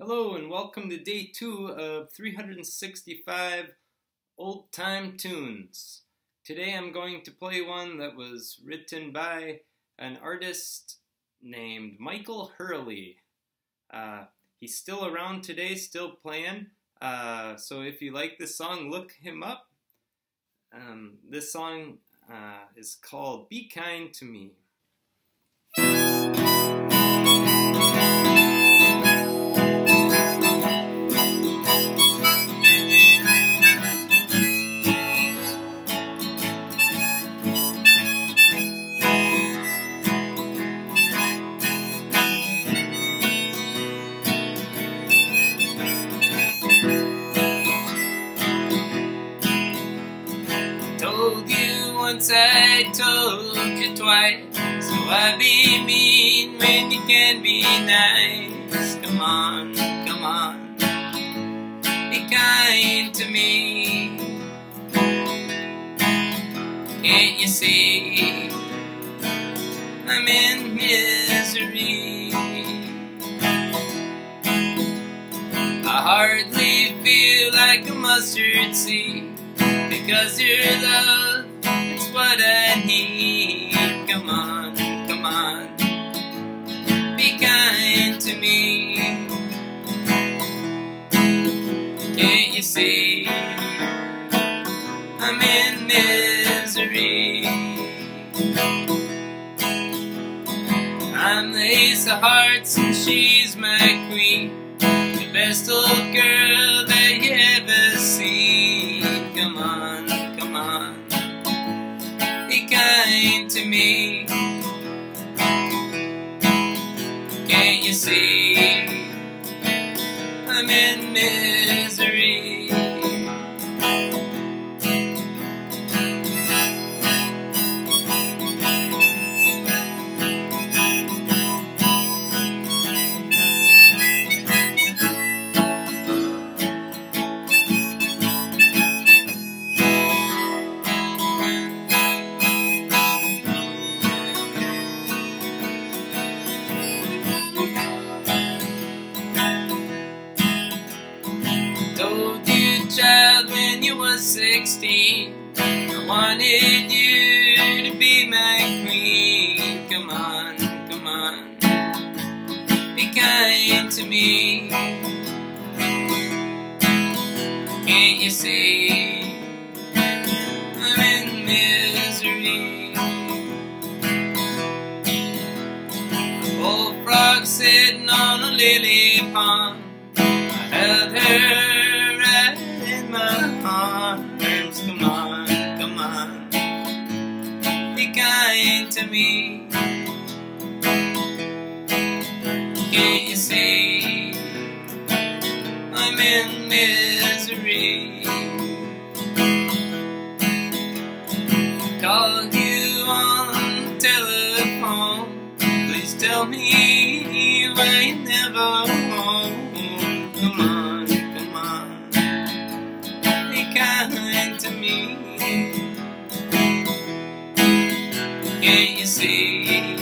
Hello and welcome to day two of 365 old time tunes. Today I'm going to play one that was written by an artist named Michael Hurley. Uh, he's still around today, still playing. Uh, so if you like this song, look him up. Um, this song uh, is called Be Kind to Me. Once, I told you twice. So I be mean when you can be nice. Come on, come on, be kind to me. Can't you see? I'm in misery. I hardly feel like a mustard seed. Because your love see? I'm in misery. I'm the ace of hearts and she's my queen. The best old girl that you ever seen. Come on, come on, be kind to me. Can't you see? I'm in misery. 16. I wanted you to be my queen. Come on, come on, be kind to me. Can't you see I'm in misery? Old frog sitting on a lily pond. I held her. Kind to me. Can't you see? I'm in misery. Called you on telephone. Please tell me why you never Can't you see?